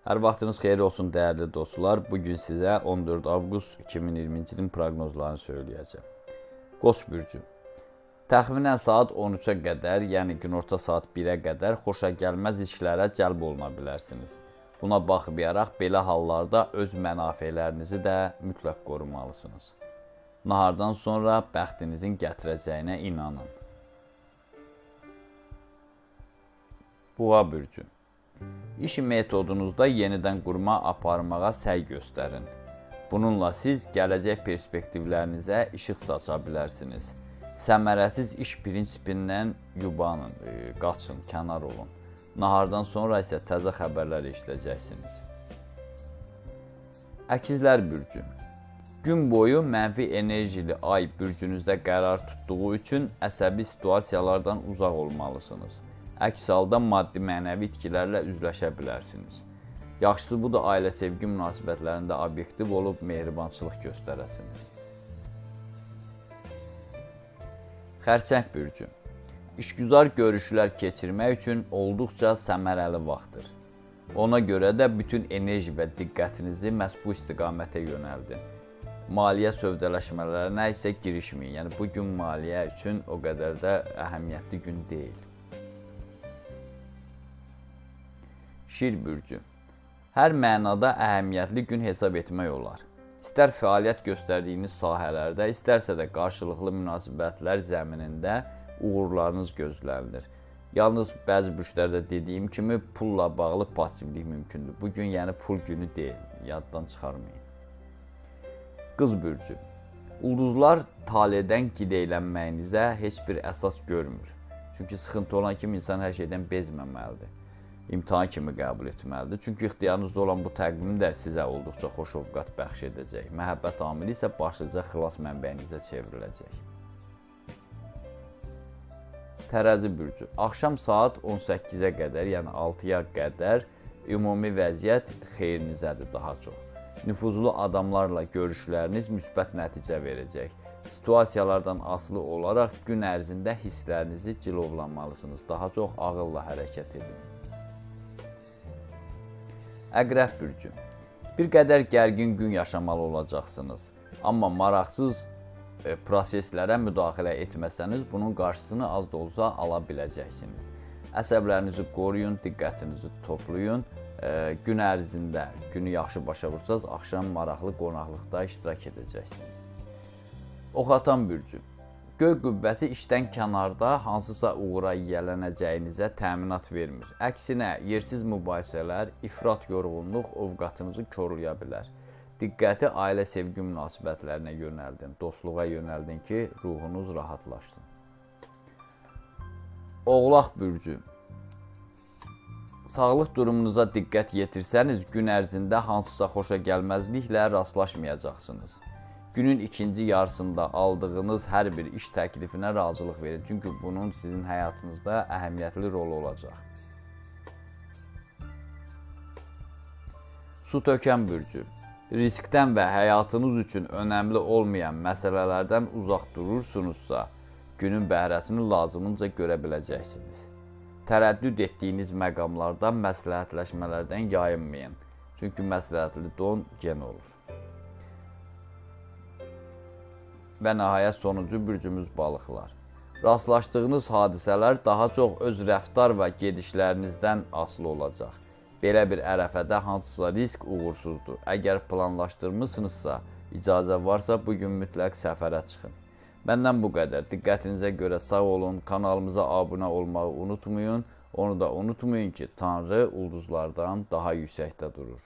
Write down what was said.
Hər vaxtınız xeyir olsun dəyərli dostlar. Bu gün sizə 14 avqust 2020-ci ilin proqnozlarını söyləyəcəm. Qoç bürcü. Təxminən saat 13-ə qədər, yəni günorta saat 1-ə qədər xoşagəlməz işlərə cəlb oluna bilərsiniz. Buna baxmayaraq belə hallarda öz mənafelərinizi də mütləq qorumalısınız. Nahardan sonra bəxtinizin gətirəcəyinə inanın. Buğa bürcü. İş metodunuzda yenidən qurma aparmağa səy göstərin. Bununla siz gələcək perspektivlərinizə işıq saça bilərsiniz. Səmərəsiz iş prinsipindən yubanın, e, qaçın, kənar olun. Nahardan sonra isə təzə xəbərlər eşidəcəksiniz. Əkizlər bürcü. Gün boyu mənfi enerjili ay bürcünüzdə qərar tutduğu üçün əsəbi situasiyalardan uzaq olmalısınız. Əks halda maddi-mənəvi itkilərlə üzləşə bilərsiniz. Yaxşısı budur ailə sevgi münasibətlərində obyektiv olub mehribançılıq göstərəsiniz. Xərçəng bürcü. İşgüzar görüşlər keçirmək üçün olduqca səmərəli vaxtdır. Ona görə də bütün enerji və diqqətinizi məhz bu istiqamətə yönəldin. Maliyyə sövdələşmələrinə isə girişməyin. Yəni bu gün maliyyə üçün o qədər də əhəmiyyətli gün deyil. Şir bürcü. Hər mənada əhəmiyyətli gün hesab etmək olar. İstər fəaliyyət göstərdiyiniz sahələrdə, istərsə də qarşılıqlı münasibətlər zəminində uğurlarınız gözlənilir. Yalnız bəzi bürclərdə dediyim kimi pulla bağlı passivlik mümkündür. Bu gün yəni pul günü deyil, yaddan çıxarmayın. Qız bürcü. Ulduzlar taledən gideylənməyinizə heç bir əsas görmür. Çünki sıxıntı olan kimi insan hər şeydən bezməməlidir imtahan kimi qəbul etməlidir. Çünki ixtiyarınızda olan bu təqvim də sizə olduqca xoş ovqat bəxş edəcək. Məhəbbət amili isə başlıca xilas mənbəyinizə çevriləcək. Tərəzi bürcü. Axşam saat 18-ə qədər, yəni 6-ya qədər ümumi vəziyyət xeyrinizədir daha çox. Nüfuzlu adamlarla görüşləriniz müsbət nəticə verəcək. Situasiyalardan asılı olaraq gün ərzində hisslərinizi cilovlamalısınız. Daha çox ağılla hərəkət edin. Əqrəb bürcü. Bir qədər gərgin gün yaşamalı olacaqsınız. Amma maraqsız e, proseslərə müdaxilə etməsəniz, bunun qarşısını az da olsa ala biləcəksiniz. Əsəblərinizi qoruyun, diqqətinizi toplayın. E, gün ərzində günü yaxşı başa vursaz, axşam maraqlı qonaqlıqda iştirak edəcəksiniz. Oxatan bürcü. Göy qüvvəsi işdən kənarda hansısa uğura yiyələnəcəyinizə təminat vermir. Əksinə, yersiz mübahisələr, ifrat yorğunluq ovqatınızı korlaya bilər. Diqqəti ailə sevgi münasibətlərinə yönəldin, dostluğa yönəldin ki, ruhunuz rahatlaşsın. Oğlaq bürcü Sağlıq durumunuza diqqət yetirsəniz, gün ərzində hansısa xoşa gəlməzliklə rastlaşmayacaqsınız. Günün ikinci yarısında aldığınız hər bir iş təklifinə razılıq verin. Çünki bunun sizin həyatınızda əhəmiyyətli rolu olacaq. Su tökən bürcü. Riskdən və həyatınız üçün önəmli olmayan məsələlərdən uzaq durursunuzsa, günün bəhrəsini lazımınca görə biləcəksiniz. Tərəddüd etdiyiniz məqamlardan, məsləhətləşmələrdən yayınmayın. Çünki məsləhətli don gen olur. Və nəhayət sonuncu bürcümüz balıqlar. Rastlaşdığınız hadisələr daha çox öz rəftar və gedişlərinizdən asılı olacaq. Belə bir ərəfədə hansısa risk uğursuzdur. Əgər planlaşdırmısınızsa, icazə varsa bu gün mütləq səfərə çıxın. Məndən bu qədər. Diqqətinizə görə sağ olun. Kanalımıza abunə olmağı unutmayın. Onu da unutmayın ki, Tanrı ulduzlardan daha yüksəkdə durur.